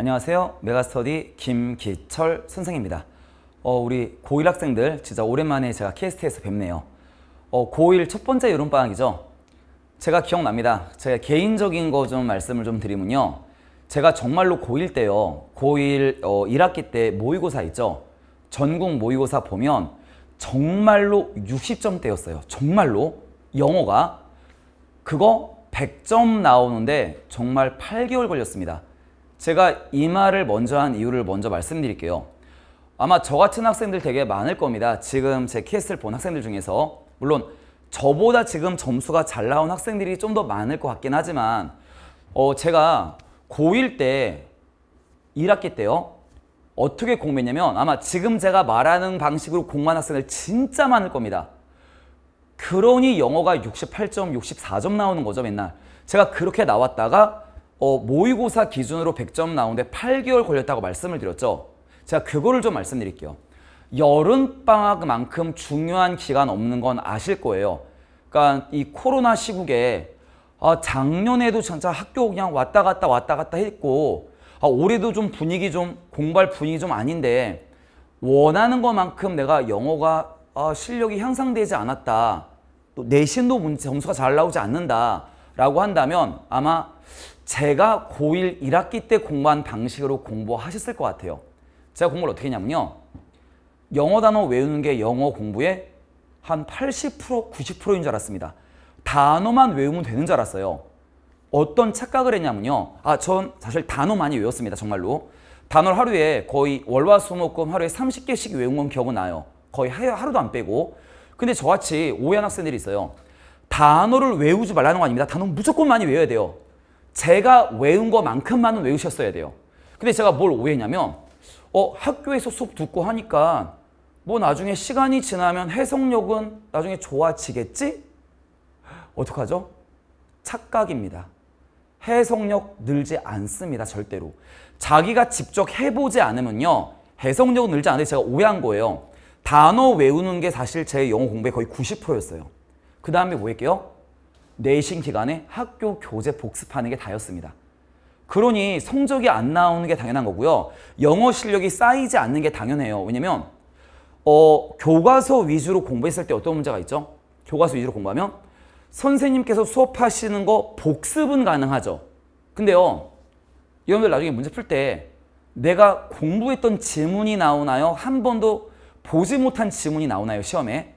안녕하세요. 메가스터디 김기철 선생입니다. 어, 우리 고1 학생들 진짜 오랜만에 제가 KST에서 뵙네요. 어, 고1 첫 번째 여름방학이죠. 제가 기억납니다. 제가 개인적인 거 좀 말씀을 좀 드리면요. 제가 정말로 고1 때요. 고1 어, 1학기 때 모의고사 있죠. 전국 모의고사 보면 정말로 60점대였어요. 정말로 영어가 그거 100점 나오는데 정말 8개월 걸렸습니다. 제가 이 말을 먼저 한 이유를 먼저 말씀드릴게요. 아마 저 같은 학생들 되게 많을 겁니다. 지금 제 KS를 본 학생들 중에서 물론 저보다 지금 점수가 잘 나온 학생들이 좀 더 많을 것 같긴 하지만 어 제가 고1 때 1학기 때요. 어떻게 공부했냐면 아마 지금 제가 말하는 방식으로 공부한 학생들 진짜 많을 겁니다. 그러니 영어가 68점, 64점 나오는 거죠 맨날. 제가 그렇게 나왔다가 어, 모의고사 기준으로 100점 나오는데 8개월 걸렸다고 말씀을 드렸죠. 제가 그거를 좀 말씀드릴게요. 여름방학만큼 중요한 기간 없는 건 아실 거예요. 그러니까 이 코로나 시국에 아, 작년에도 진짜 학교 그냥 왔다 갔다 왔다 갔다 했고 아, 올해도 좀 분위기 좀 공부할 분위기 좀 아닌데 원하는 것만큼 내가 영어가 아, 실력이 향상되지 않았다. 또 내신도 문제, 점수가 잘 나오지 않는다. 라고 한다면 아마 제가 고1 1학기 때 공부한 방식으로 공부하셨을 것 같아요. 제가 공부를 어떻게 했냐면요. 영어 단어 외우는 게 영어 공부의 한 80% 90%인 줄 알았습니다. 단어만 외우면 되는 줄 알았어요. 어떤 착각을 했냐면요. 아, 전 사실 단어 많이 외웠습니다. 정말로. 단어를 하루에 거의 월화수목금 하루에 30개씩 외운 건 기억은 나요. 거의 하루도 안 빼고. 근데 저같이 오해한 학생들이 있어요. 단어를 외우지 말라는 거 아닙니다. 단어 무조건 많이 외워야 돼요. 제가 외운 것만큼만은 외우셨어야 돼요. 근데 제가 뭘 오해했냐면 어 학교에서 수업 듣고 하니까 뭐 나중에 시간이 지나면 해석력은 나중에 좋아지겠지? 어떡하죠? 착각입니다. 해석력 늘지 않습니다. 절대로. 자기가 직접 해보지 않으면요. 해석력은 늘지 않는데 제가 오해한 거예요. 단어 외우는 게 사실 제 영어 공부의 거의 90%였어요. 그 다음에 뭐 할게요? 내신 기간에 학교 교재 복습하는 게 다였습니다. 그러니 성적이 안 나오는 게 당연한 거고요. 영어 실력이 쌓이지 않는 게 당연해요. 왜냐면 어, 교과서 위주로 공부했을 때 어떤 문제가 있죠? 교과서 위주로 공부하면 선생님께서 수업하시는 거 복습은 가능하죠. 근데요. 여러분들 나중에 문제 풀 때 내가 공부했던 지문이 나오나요? 한 번도 보지 못한 지문이 나오나요? 시험에?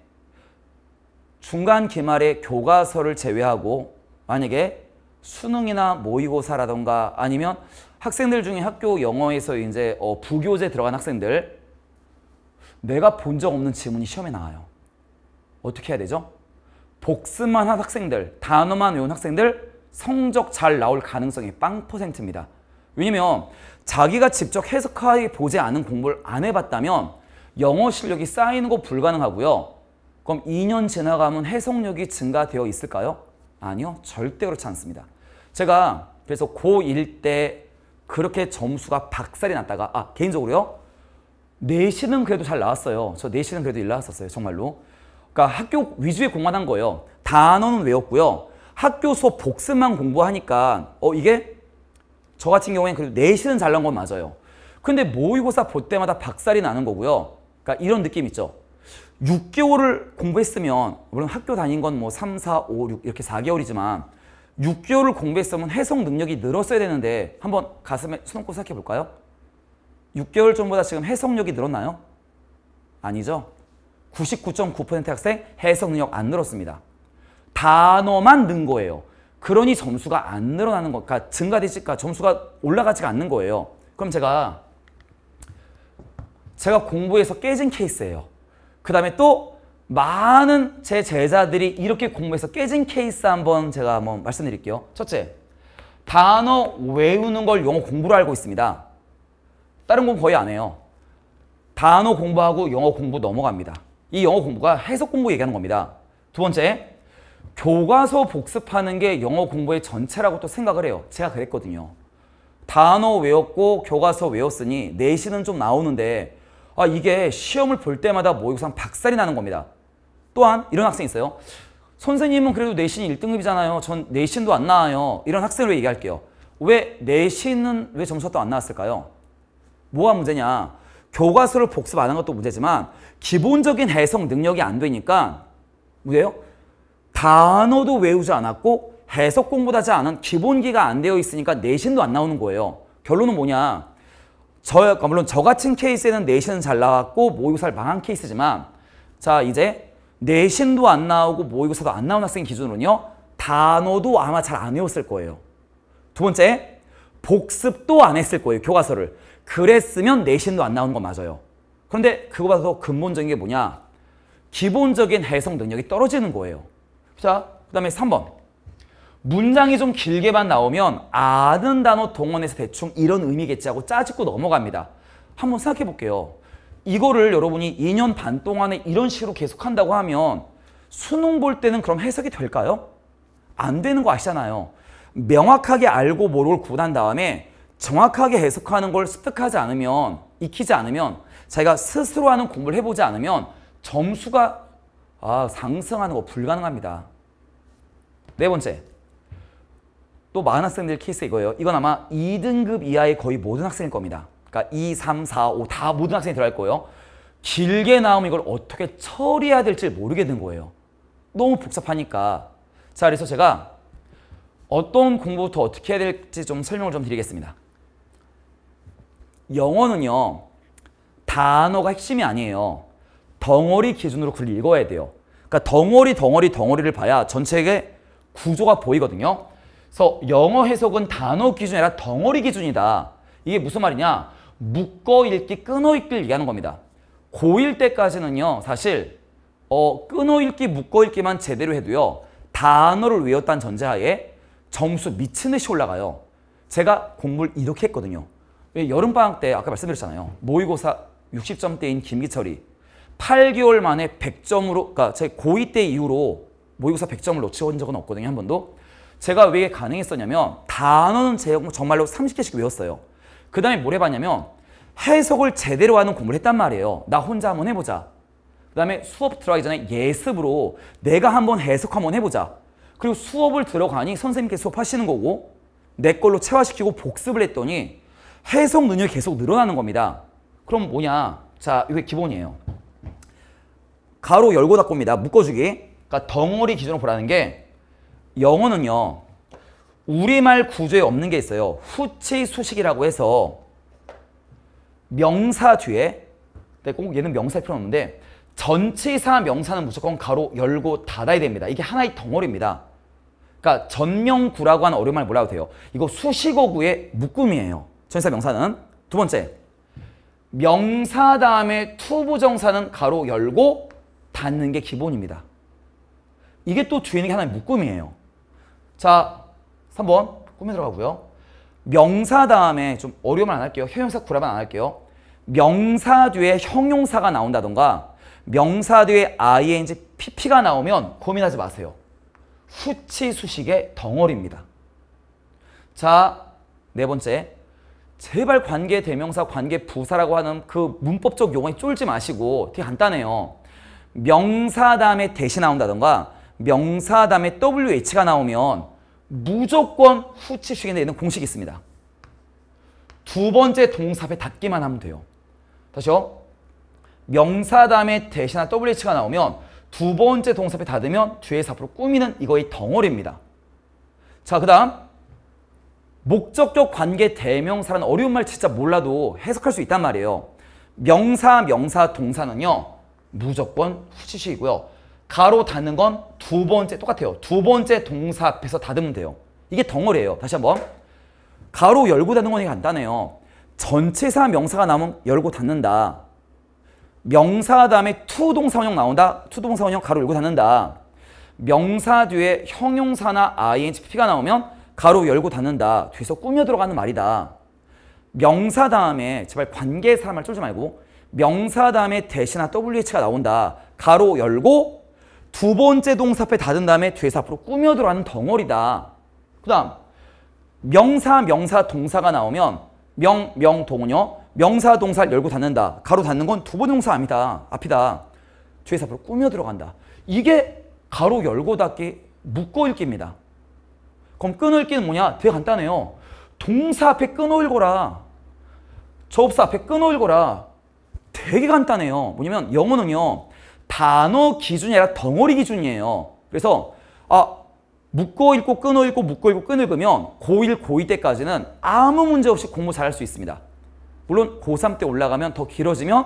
중간 기말에 교과서를 제외하고 만약에 수능이나 모의고사라던가 아니면 학생들 중에 학교 영어에서 이제 어, 부교재 들어간 학생들 내가 본 적 없는 지문이 시험에 나와요. 어떻게 해야 되죠? 복습만 한 학생들, 단어만 외운 학생들 성적 잘 나올 가능성이 빵 퍼센트입니다. 왜냐면 자기가 직접 해석하게 보지 않은 공부를 안 해봤다면 영어 실력이 쌓이는 거 불가능하고요. 그럼 2년 지나가면 해석력이 증가되어 있을까요? 아니요. 절대 그렇지 않습니다. 제가 그래서 고1 때 그렇게 점수가 박살이 났다가 아 개인적으로요. 내신은 그래도 잘 나왔어요. 저 내신은 그래도 일 나왔었어요. 정말로. 그러니까 학교 위주의 공부만 한 거예요. 단어는 외웠고요. 학교 수업 복습만 공부하니까 어 이게 저 같은 경우에는 그래도 내신은 잘 나온 건 맞아요. 근데 모의고사 볼 때마다 박살이 나는 거고요. 그러니까 이런 느낌 있죠. 6개월을 공부했으면 물론 학교 다닌 건 뭐 3, 4, 5, 6 이렇게 4개월이지만 6개월을 공부했으면 해석 능력이 늘었어야 되는데 한번 가슴에 손 얹고 생각해 볼까요? 6개월 전보다 지금 해석력이 늘었나요? 아니죠. 99.9% 학생 해석 능력 안 늘었습니다. 단어만 는 거예요. 그러니 점수가 안 늘어나는 것, 그러니까 증가되지까 점수가 올라가지가 않는 거예요. 그럼 제가 제가 공부해서 깨진 케이스예요. 그 다음에 또 많은 제 제자들이 이렇게 공부해서 깨진 케이스 한번 제가 한번 말씀드릴게요. 첫째, 단어 외우는 걸 영어 공부로 알고 있습니다. 다른 건 거의 안 해요. 단어 공부하고 영어 공부 넘어갑니다. 이 영어 공부가 해석 공부 얘기하는 겁니다. 두 번째, 교과서 복습하는 게 영어 공부의 전체라고 또 생각을 해요. 제가 그랬거든요. 단어 외웠고 교과서 외웠으니 내신은 좀 나오는데 아 이게 시험을 볼 때마다 모의고사 박살이 나는 겁니다. 또한 이런 학생이 있어요. 선생님은 그래도 내신이 1등급이잖아요. 전 내신도 안 나와요. 이런 학생으로 얘기할게요. 왜 내신은 왜 점수가 또 안 나왔을까요? 뭐가 문제냐? 교과서를 복습 안 한 것도 문제지만 기본적인 해석 능력이 안 되니까 뭐예요? 단어도 외우지 않았고 해석 공부도 하지 않은 기본기가 안 되어 있으니까 내신도 안 나오는 거예요. 결론은 뭐냐? 저, 그러니까 물론 저 같은 케이스에는 내신은 잘 나왔고 모의고사를 망한 케이스지만 자 이제 내신도 안 나오고 모의고사도 안 나온 학생 기준으로는요. 단어도 아마 잘 안 외웠을 거예요. 두 번째, 복습도 안 했을 거예요. 교과서를. 그랬으면 내신도 안 나오는 건 맞아요. 그런데 그거보다 더 근본적인 게 뭐냐? 기본적인 해석 능력이 떨어지는 거예요. 자, 그 다음에 3번. 문장이 좀 길게만 나오면 아는 단어 동원해서 대충 이런 의미겠지 하고 짜집고 넘어갑니다. 한번 생각해 볼게요. 이거를 여러분이 2년 반 동안에 이런 식으로 계속한다고 하면 수능 볼 때는 그럼 해석이 될까요? 안 되는 거 아시잖아요. 명확하게 알고 모르고 구분한 다음에 정확하게 해석하는 걸 습득하지 않으면 익히지 않으면 자기가 스스로 하는 공부를 해보지 않으면 점수가 아, 상승하는 거 불가능합니다. 네 번째. 또 많은 학생들 케이스 이거예요. 이건 아마 2등급 이하의 거의 모든 학생일 겁니다. 그러니까 2, 3, 4, 5 다 모든 학생이 들어갈 거예요. 길게 나오면 이걸 어떻게 처리해야 될지 모르겠는 거예요. 너무 복잡하니까. 자, 그래서 제가 어떤 공부부터 어떻게 해야 될지 좀 설명을 좀 드리겠습니다. 영어는요. 단어가 핵심이 아니에요. 덩어리 기준으로 글을 읽어야 돼요. 그러니까 덩어리 덩어리 덩어리를 봐야 전체의 구조가 보이거든요. 그래서 영어 해석은 단어 기준이 아니라 덩어리 기준이다. 이게 무슨 말이냐? 묶어 읽기, 끊어 읽기를 얘기하는 겁니다. 고1 때까지는요. 사실 어, 끊어 읽기, 묶어 읽기만 제대로 해도요. 단어를 외웠다는 전제하에 점수 미친 듯이 올라가요. 제가 공부를 이렇게 했거든요. 여름방학 때 아까 말씀드렸잖아요. 모의고사 60점대인 김기철이 8개월 만에 100점으로 그러니까 제 고2 때 이후로 모의고사 100점을 놓치온 적은 없거든요. 한 번도. 제가 왜 가능했었냐면 단어는 정말로 30개씩 외웠어요. 그 다음에 뭘 해봤냐면 해석을 제대로 하는 공부를 했단 말이에요. 나 혼자 한번 해보자. 그 다음에 수업 들어가기 전에 예습으로 내가 한번 해석 한번 해보자. 그리고 수업을 들어가니 선생님께 수업하시는 거고 내 걸로 체화시키고 복습을 했더니 해석 능력이 계속 늘어나는 겁니다. 그럼 뭐냐? 자, 이게 기본이에요. 가로 열고 닫고입니다. 묶어주기. 그러니까 덩어리 기준으로 보라는 게 영어는요. 우리말 구조에 없는 게 있어요. 후치 수식이라고 해서 명사 뒤에 꼭 얘는 명사일 필요 없는데 전치사 명사는 무조건 가로 열고 닫아야 됩니다. 이게 하나의 덩어리입니다. 그러니까 전명구라고 하는 어려운 말 뭐라고 돼요? 이거 수식어구의 묶음이에요. 전치사 명사는. 두 번째, 명사 다음에 to부정사는 가로 열고 닫는 게 기본입니다. 이게 또 뒤에 있는 게 하나의 묶음이에요. 자, 3번 꾸며 들어가고요. 명사 다음에 좀 어려우면 안 할게요. 형용사 구라만 안 할게요. 명사 뒤에 형용사가 나온다던가 명사 뒤에 ing, pp가 나오면 고민하지 마세요. 후치 수식의 덩어리입니다. 자, 네 번째. 제발 관계 대명사, 관계 부사라고 하는 그 문법적 용어에 쫄지 마시고 되게 간단해요. 명사 다음에 대시 나온다던가 명사 다음에 WH가 나오면 무조건 후치식에 있는 공식이 있습니다. 두 번째 동사 앞에 닫기만 하면 돼요. 다시요. 명사 다음에 대시나 WH가 나오면 두 번째 동사 앞에 닫으면 뒤에서 앞으로 꾸미는 이거의 덩어리입니다. 자, 그 다음 목적격 관계 대명사라는 어려운 말 진짜 몰라도 해석할 수 있단 말이에요. 명사, 명사, 동사는요. 무조건 후치 수식이고요. 가로 닫는 건 두 번째 똑같아요. 두 번째 동사 앞에서 닫으면 돼요. 이게 덩어리예요. 다시 한번. 가로 열고 닫는 건 간단해요. 전치사 명사가 나오면 열고 닫는다. 명사 다음에 to 동사 원형 나온다. to 동사 원형 가로 열고 닫는다. 명사 뒤에 형용사나 ing, pp가 나오면 가로 열고 닫는다. 뒤에서 꾸며 들어가는 말이다. 명사 다음에 제발 관계사람 말 쫄지 말고 명사 다음에 대시나 WH가 나온다. 가로 열고 두 번째 동사 앞에 닫은 다음에 뒤에서 앞으로 꾸며 들어가는 덩어리다. 그 다음 명사, 명사, 동사가 나오면 명, 명, 동은요. 명사, 동사 열고 닫는다. 가로 닫는 건 두 번 동사 아니다. 앞이다. 뒤에서 앞으로 꾸며 들어간다. 이게 가로 열고 닫기 묶어 읽기입니다. 그럼 끊어 읽기는 뭐냐? 되게 간단해요. 동사 앞에 끊어올거라. 접사 앞에 끊어올거라. 되게 간단해요. 뭐냐면 영어는요. 단어 기준이 아니라 덩어리 기준이에요. 그래서 아 묶어 읽고 끊어 읽고 묶어 읽고 끊어 읽으면 고1, 고2 때까지는 아무 문제 없이 공부 잘할 수 있습니다. 물론 고3 때 올라가면 더 길어지면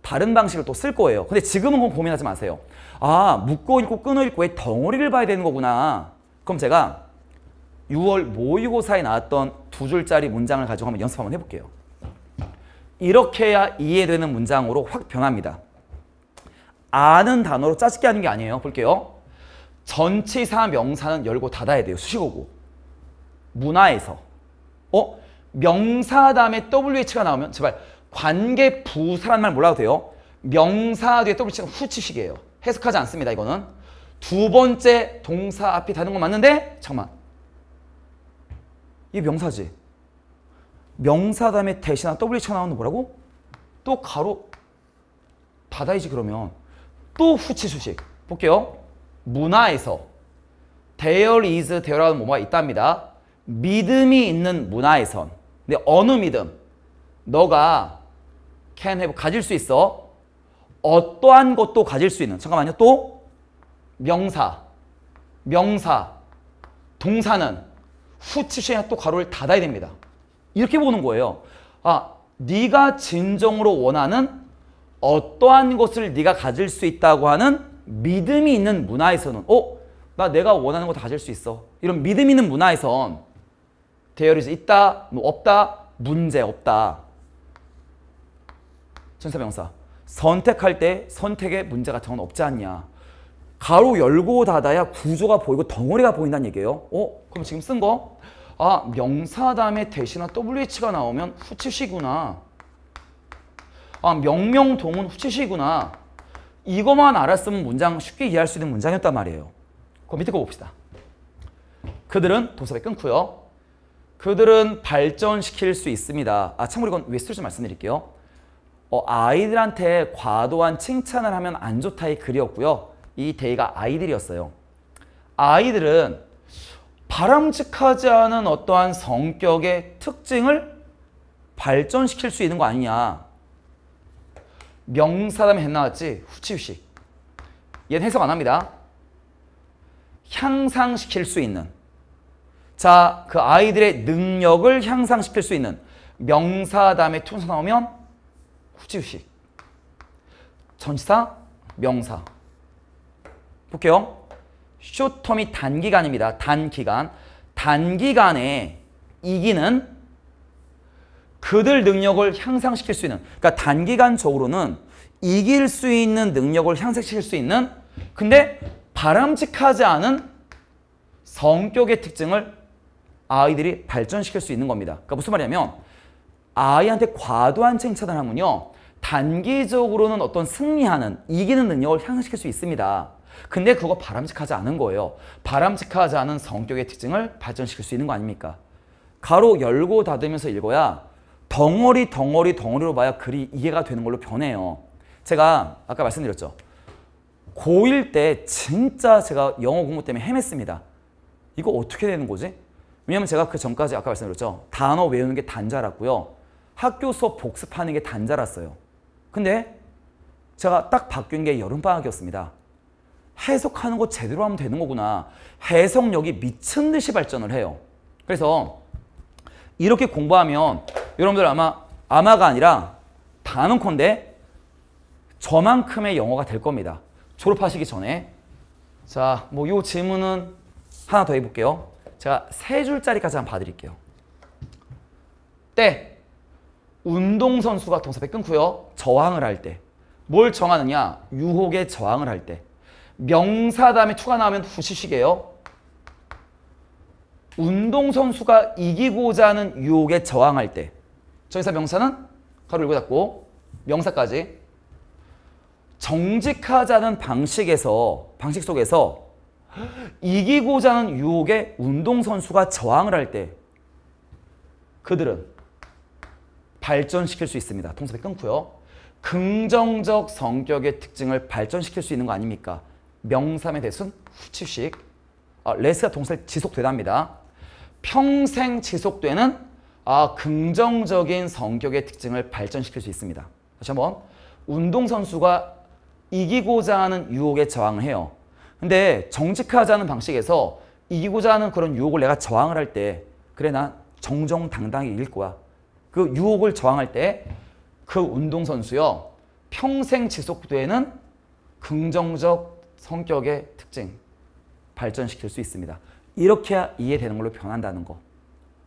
다른 방식을 또 쓸 거예요. 근데 지금은 그건 고민하지 마세요. 아, 묶어 읽고 끊어 읽고의 덩어리를 봐야 되는 거구나. 그럼 제가 6월 모의고사에 나왔던 두 줄짜리 문장을 가지고 한번 연습 한번 해볼게요. 이렇게 해야 이해되는 문장으로 확 변합니다. 아는 단어로 짜집게 하는 게 아니에요. 볼게요. 전치사 명사는 열고 닫아야 돼요. 수식어고. 문화에서. 어? 명사 다음에 WH가 나오면 제발 관계 부사란 말 몰라도 돼요. 명사 뒤에 WH는 후치식이에요. 해석하지 않습니다. 이거는. 두 번째 동사 앞이 다는 건 맞는데 잠깐만. 이게 명사지. 명사 다음에 대신한 WH가 나오는 뭐라고? 또 가로 닫아야지 그러면. 또 후치 수식. 볼게요. 문화에서 there is, there라는 뭐가 있답니다. 믿음이 있는 문화에선 근데 어느 믿음? 너가 can have 가질 수 있어. 어떠한 것도 가질 수 있는. 잠깐만요. 또 명사, 명사, 동사는 후치시에 또 가로를 닫아야 됩니다. 이렇게 보는 거예요. 아, 네가 진정으로 원하는 어떠한 것을 네가 가질 수 있다고 하는 믿음이 있는 문화에서는 어? 나 내가 원하는 거 다 가질 수 있어. 이런 믿음 있는 문화에선 대열이 있다, 뭐 없다, 문제 없다. 전사명사. 선택할 때 선택에 문제 같은 건 없지 않냐. 가로 열고 닫아야 구조가 보이고 덩어리가 보인다는 얘기예요. 어? 그럼 지금 쓴 거? 아, 명사 다음에 대신한 WH가 나오면 후치시구나. 아, 명명동은 후치시구나. 이것만 알았으면 문장 쉽게 이해할 수 있는 문장이었단 말이에요. 그 밑에 거 봅시다. 그들은 도섭에 끊고요. 그들은 발전시킬 수 있습니다. 아 참고로 이건 왜 쓸지 말씀드릴게요. 어, 아이들한테 과도한 칭찬을 하면 안 좋다의 글이었고요. 이 데이가 아이들이었어요. 아이들은 바람직하지 않은 어떠한 성격의 특징을 발전시킬 수 있는 거 아니냐. 명사담에 했 나왔지 후치유식. 얘는 해석 안 합니다. 향상시킬 수 있는 자, 그 아이들의 능력을 향상시킬 수 있는 명사 다음에 투사 나오면 후치유식. 전치사, 명사. 볼게요. 쇼텀이 단기간입니다. 단기간. 단기간에 이기는 그들 능력을 향상시킬 수 있는 그러니까 단기간적으로는 이길 수 있는 능력을 향상시킬 수 있는 근데 바람직하지 않은 성격의 특징을 아이들이 발전시킬 수 있는 겁니다. 그러니까 무슨 말이냐면 아이한테 과도한 칭찬을 하면요. 단기적으로는 어떤 승리하는 이기는 능력을 향상시킬 수 있습니다. 근데 그거 바람직하지 않은 거예요. 바람직하지 않은 성격의 특징을 발전시킬 수 있는 거 아닙니까? 가로 열고 닫으면서 읽어야 덩어리 덩어리 덩어리로 봐야 글이 이해가 되는 걸로 변해요. 제가 아까 말씀드렸죠. 고1 때 진짜 제가 영어 공부 때문에 헤맸습니다. 이거 어떻게 되는 거지? 왜냐면 제가 그 전까지 아까 말씀드렸죠. 단어 외우는 게 단자랐고요. 학교 수업 복습하는 게 단자랐어요. 근데 제가 딱 바뀐 게 여름방학이었습니다. 해석하는 거 제대로 하면 되는 거구나. 해석력이 미친 듯이 발전을 해요. 그래서 이렇게 공부하면 여러분들 아마 아마가 아니라 단언컨대 저만큼의 영어가 될 겁니다. 졸업하시기 전에. 자, 뭐이 질문은 하나 더 해볼게요. 제가 세 줄짜리까지 한번 봐드릴게요. 때 운동선수가 동사배 끊고요. 저항을 할 때. 뭘 정하느냐? 유혹에 저항을 할 때. 명사 다음에 투가 나오면 후시식이에요. 운동선수가 이기고자 하는 유혹에 저항할 때. 저기서 명사는 가로 열고 닫고 명사까지 정직하자는 방식에서 방식 속에서 이기고자 하는 유혹에 운동선수가 저항을 할 때 그들은 발전시킬 수 있습니다. 통섭이 끊고요. 긍정적 성격의 특징을 발전시킬 수 있는 거 아닙니까? 명삼의 대순 후치식 아, 레스가 동사에 지속되답니다. 평생 지속되는 아, 긍정적인 성격의 특징을 발전시킬 수 있습니다. 다시 한번 운동선수가 이기고자 하는 유혹에 저항을 해요. 근데 정직하지 않은 방식에서 이기고자 하는 그런 유혹을 내가 저항을 할 때 그래 나 정정당당히 이길 거야. 그 유혹을 저항할 때 그 운동선수요 평생 지속되는 긍정적 성격의 특징 발전시킬 수 있습니다. 이렇게 이해되는 걸로 변한다는 거.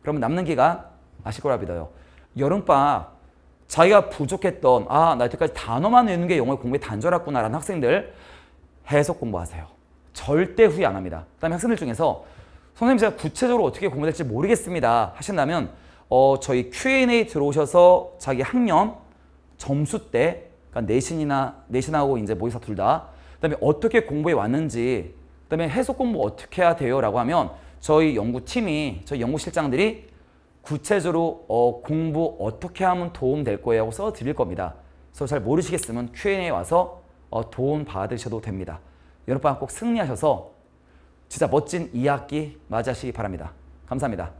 그러면 남는 기간 아실 거라 믿어요. 여름방학 자기가 부족했던 아, 나 여태까지 단어만 외우는 게 영어의 공부에 단절했구나라는 학생들 해석 공부하세요. 절대 후회 안 합니다. 그다음에 학생들 중에서 선생님 제가 구체적으로 어떻게 공부될지 모르겠습니다 하신다면 어, 저희 Q&A 들어오셔서 자기 학년 점수 때 그러니까 내신이나 내신하고 이제 모의사 둘 다 그다음에 어떻게 공부해 왔는지 그다음에 해석 공부 어떻게 해야 돼요라고 하면 저희 연구팀이 저희 연구실장들이 구체적으로 어, 공부 어떻게 하면 도움 될 거예요 하고 써 드릴 겁니다. 그래서 잘 모르시겠으면 Q&A 와서 어, 도움 받으셔도 됩니다. 여러분 꼭 승리하셔서 진짜 멋진 2학기 맞이하시기 바랍니다. 감사합니다.